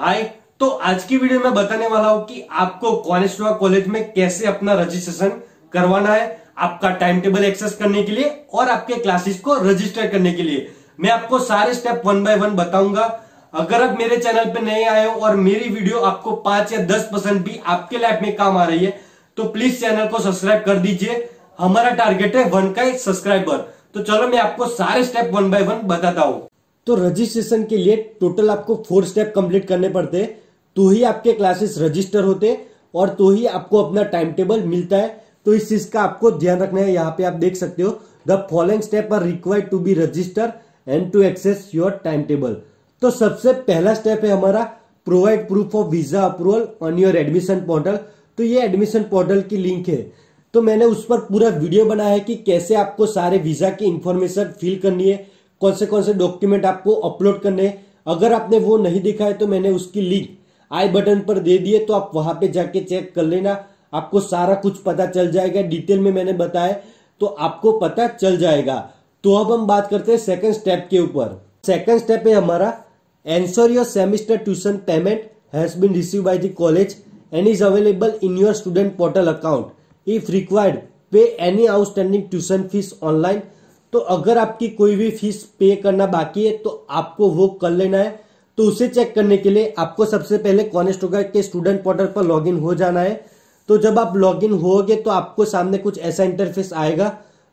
हाय तो आज की वीडियो में बताने वाला हूँ कि आपको कॉनेस्टोवा कॉलेज में कैसे अपना रजिस्ट्रेशन करवाना है, आपका टाइम टेबल एक्सेस करने के लिए और आपके क्लासेस को रजिस्टर करने के लिए। मैं आपको सारे स्टेप वन बाय वन बताऊँगा। अगर आप मेरे चैनल पे नए आए हो और मेरी वीडियो आपको पाँच या दस परसेंट भी आपके लाइफ में काम आ रही है तो प्लीज़ चैनल को सब्सक्राइब कर दीजिए। हमारा टारगेट है वन का सब्सक्राइबर तो चलो मैं आपको सारे स्टेप वन बाय वन बताता हूँ। तो रजिस्ट्रेशन के लिए टोटल आपको फोर स्टेप कंप्लीट करने पड़ते तो ही आपके क्लासेस रजिस्टर होते और तो ही आपको अपना टाइम टेबल मिलता है। तो इस चीज़ का आपको ध्यान रखना है। यहाँ पे आप देख सकते हो the following step are required to be register and to access your time table तो सबसे पहला स्टेप है हमारा provide proof of visa approval on your admission portal तो ये एडमिशन पोर्टल की लिंक है। तो मैंने उस पर पूरा वीडियो बनाया है कि कैसे आपको सारे वीज़ा की इंफॉर्मेशन फिल करनी है। कौन से कौन से डॉक्यूमेंट आपको अपलोड करने हैं। अगर आपने वो नहीं दिखा है तो मैंने उसकी लिंक आई बटन पर दे दिए तो आप वहाँ पे जाके चेक कर लेना। आपको सारा कुछ पता चल जाएगा डिटेल में मैंने बताया। तो आपको पता चल जाएगा। तो अब हम बात करते हैं सेकंड स्टेप के ऊपर। सेकंड स्टेप है हमारा answer your semester tuition payment has been receive by the college and is available in your student portal account if required pay any outstanding tuition fees online तो अगर आपकी कोई भी fees पे करना बाकी है तो आपको वो कर लेना है। तो उसे चेक करने के लिए आपको सबसे पहले कॉनेस्टोगा के स्टूडेंट पोर्टल पर लॉगिन हो जाना है। तो जब आप लॉगिन होगे तो आपको सामने कुछ ऐसा इंटरफेस आएगा।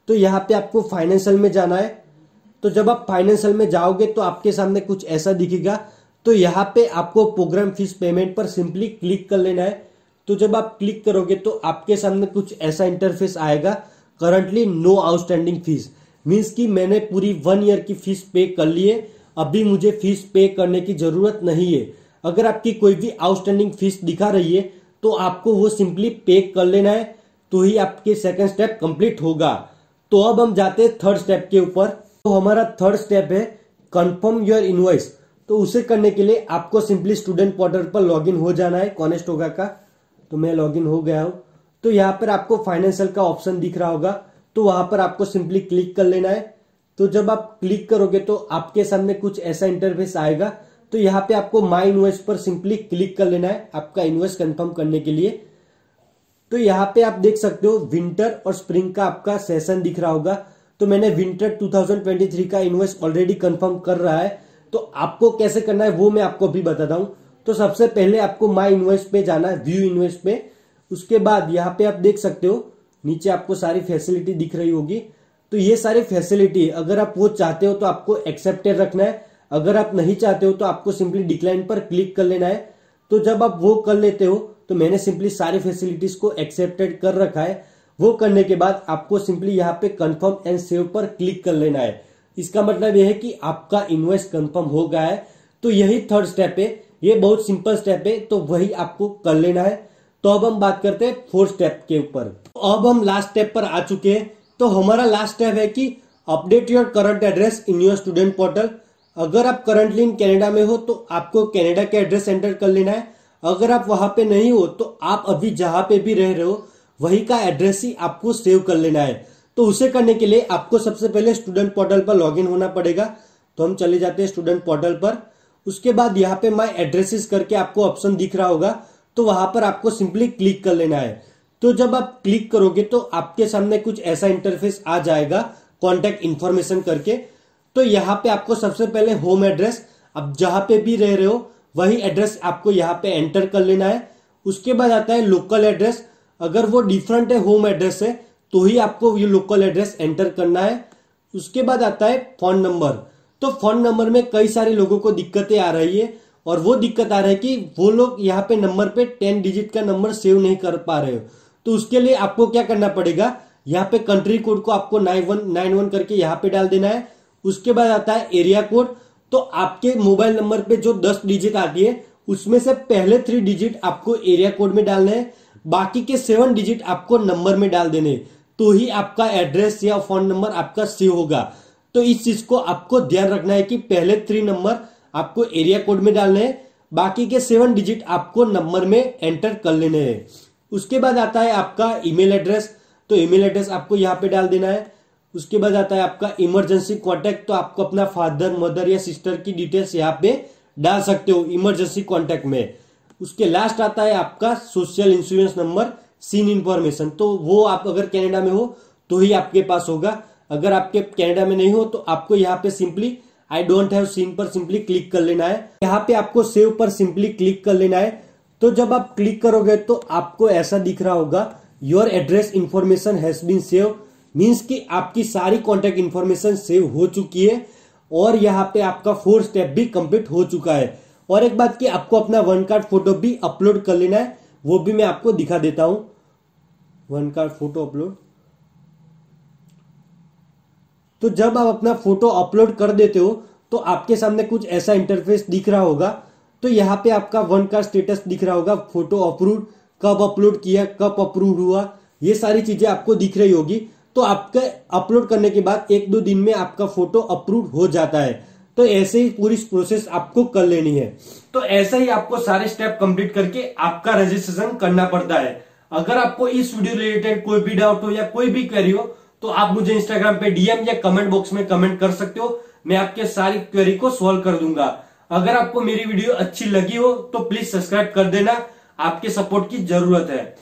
तो यहाँ पे आपको फाइनेंशियल में जाना है। तो जब आप फाइनेंशियल में जाओगे तो आपके सामने कुछ ऐसा दिखेगा। तो यहाँ पे आपको प्रोग्राम फ़ीस पेमेंट पर सिंपली क्लिक कर लेना है। तो जब आप क्लिक करोगे तो आपके सामने कुछ ऐसा इंटरफेस आएगा। Currently no outstanding fees. Means कि मैंने पूरी वन ईयर की फ़ीस पे कर ली है। अभी मुझे फ़ीस पे करने की ज़रूरत नहीं है। अगर आपकी कोई भी आउटस्टैंडिंग फ़ीस दिखा रही है तो आपको वो सिंपली पे कर लेना है। तो ही आपके सेकंड स्टेप कंप्लीट होगा। तो अब हम जाते हैं थर्ड स्टेप के ऊपर। तो हमारा थर्ड स्टेप है कंफर्म योर इनवॉइस तो उसे करने के लिए आपको सिंपली स्टूडेंट पोर्टल पर लॉगिन हो जाना है कॉनेस्टोगा का। तो मैं लॉगिन हो गया हूँ। तो यहाँ पर आपको फाइनेंशियल का ऑप्शन दिख रहा होगा। तो वहाँ पर आपको सिंपली क्लिक कर लेना है। तो जब आप क्लिक करोगे तो आपके सामने कुछ ऐसा इंटरफेस आएगा। तो यहाँ पे आपको माई इन्वेस्ट पर सिंपली क्लिक कर लेना है आपका इन्वेस्ट कंफर्म करने के लिए। तो यहाँ पे आप देख सकते हो विंटर और स्प्रिंग का आपका सेशन दिख रहा होगा। तो मैंने विंटर 2023 का इन्वेस्ट ऑलरेडी कंफर्म कर रहा है। तो आपको कैसे करना है वो मैं आपको अभी बताता हूँ। तो सबसे पहले आपको माई इन्वेस्ट पे जाना है व्यू इन्वेस्ट पे। उसके बाद यहाँ पे आप देख सकते हो नीचे आपको सारी फैसिलिटी दिख रही होगी। तो ये सारी फैसिलिटी अगर आप वो चाहते हो तो आपको एक्सेप्टेड रखना है। अगर आप नहीं चाहते हो तो आपको सिंपली डिक्लाइन पर क्लिक कर लेना है। तो जब आप वो कर लेते हो तो मैंने सिंपली सारी फैसिलिटीज़ को एक्सेप्टेड कर रखा है। वो करने के बाद आपको सिंपली यहाँ पे कंफर्म एंड सेव पर क्लिक कर लेना है। इसका मतलब यह है कि आपका इन्वेस्ट कंफर्म हो गया है। तो यही थर्ड स्टेप है। ये बहुत सिंपल स्टेप है। तो वही आपको कर लेना है। तो अब हम बात करते हैं फोर्थ स्टेप के ऊपर। अब हम लास्ट स्टेप पर आ चुके हैं। तो हमारा लास्ट स्टेप है कि update your current address in your student portal अगर आप करंटली इन कैनेडा में हो तो आपको कैनेडा के एड्रेस एंटर कर लेना है। अगर आप वहाँ पे नहीं हो तो आप अभी जहाँ पे भी रह रहे हो, वही का एड्रेस ही आपको सेव कर लेना है। तो उसे करने के लिए आपको सबसे पहले स्टूडेंट पोर्टल पर लॉग होना पड़ेगा। तो हम चले जाते हैं स्टूडेंट पोर्टल पर। उसके बाद यहाँ पे माई एड्रेसेस करके आपको ऑप्शन दिख रहा होगा। तो वहाँ पर आपको सिंपली क्लिक कर लेना है। तो जब आप क्लिक करोगे तो आपके सामने कुछ ऐसा इंटरफेस आ जाएगा कॉन्टेक्ट इन्फॉर्मेशन करके। तो यहाँ पे आपको सबसे पहले होम एड्रेस आप जहाँ पे भी रह रहे हो, वही एड्रेस आपको यहाँ पे एंटर कर लेना है। उसके बाद आता है लोकल एड्रेस अगर वो डिफरेंट है होम एड्रेस से तो ही आपको ये लोकल एड्रेस एंटर करना है। उसके बाद आता है फ़ोन नंबर तो फ़ोन नंबर में कई सारे लोगों को दिक्कतें आ रही है। और वो दिक्कत आ रहा है कि वो लोग यहाँ पे नंबर पे टेन डिजिट का नंबर सेव नहीं कर पा रहे हो। तो उसके लिए आपको क्या करना पड़ेगा? यहाँ पे कंट्री कोड को आपको नाइन वन नाइन वन करके यहाँ पे डाल देना है। उसके बाद आता है एरिया कोड तो आपके मोबाइल नंबर पे जो दस डिजिट आती है, उसमें से पहले थ्री डिजिट आपको एरिया कोड में डालने हैं। बाकी के सेवन डिजिट आपको नंबर में डाल देने तो ही आपका एड्रेस या फ़ोन नंबर आपका सेव होगा। तो इस चीज़ को आपको ध्यान रखना है कि पहले थ्री नंबर आपको एरिया कोड में डालने हैं। बाकी के सेवन डिजिट आपको नंबर में एंटर कर लेने हैं। उसके बाद आता है आपका ईमेल एड्रेस तो ईमेल एड्रेस आपको यहाँ पे डाल देना है। उसके बाद आता है आपका इमरजेंसी कॉन्टेक्ट तो आपको अपना फादर मदर या सिस्टर की डिटेल्स यहाँ पे डाल सकते हो इमरजेंसी कॉन्टेक्ट में। उसके लास्ट आता है आपका social insurance number SIN information तो वो आप अगर कनाडा में हो तो ही आपके पास होगा। अगर आपके कनाडा में नहीं हो तो आपको यहाँ पे simply I don't have SIN पर सिंपली क्लिक कर लेना है। यहाँ पे आपको सेव पर सिंपली क्लिक कर लेना है। तो जब आप क्लिक करोगे तो आपको ऐसा दिख रहा होगा your address information has been save means कि आपकी सारी कॉन्टेक्ट इन्फॉर्मेशन सेव हो चुकी है और यहाँ पे आपका फोर स्टेप भी कंप्लीट हो चुका है। और एक बात की आपको अपना वन कार्ड फ़ोटो भी अपलोड कर लेना है, वो भी मैं आपको दिखा देता हूँ। वन कार्ड फ़ोटो अपलोड तो जब आप अपना फ़ोटो अपलोड कर देते हो तो आपके सामने कुछ ऐसा इंटरफेस दिख रहा होगा। तो यहाँ पे आपका वन का स्टेटस दिख रहा होगा फ़ोटो अप्रूव कब अपलोड किया, कब अप्रूव हुआ, ये सारी चीज़ें आपको दिख रही होगी। तो आपके अपलोड करने के बाद एक दो दिन में आपका फ़ोटो अप्रूव हो जाता है। तो ऐसे ही पूरी प्रोसेस आपको कर लेनी है। तो ऐसे ही आपको सारे स्टेप कंप्लीट करके आपका रजिस्ट्रेशन करना पड़ता है। अगर आपको इस वीडियो रिलेटेड कोई भी डाउट हो या कोई भी क्वेरी हो तो आप मुझे इंस्टाग्राम पे डीएम या कमेंट बॉक्स में कमेंट कर सकते हो। मैं आपके सारी क्वेरी को सॉल्व कर दूँगा। अगर आपको मेरी वीडियो अच्छी लगी हो तो प्लीज़ सब्सक्राइब कर देना। आपके सपोर्ट की ज़रूरत है।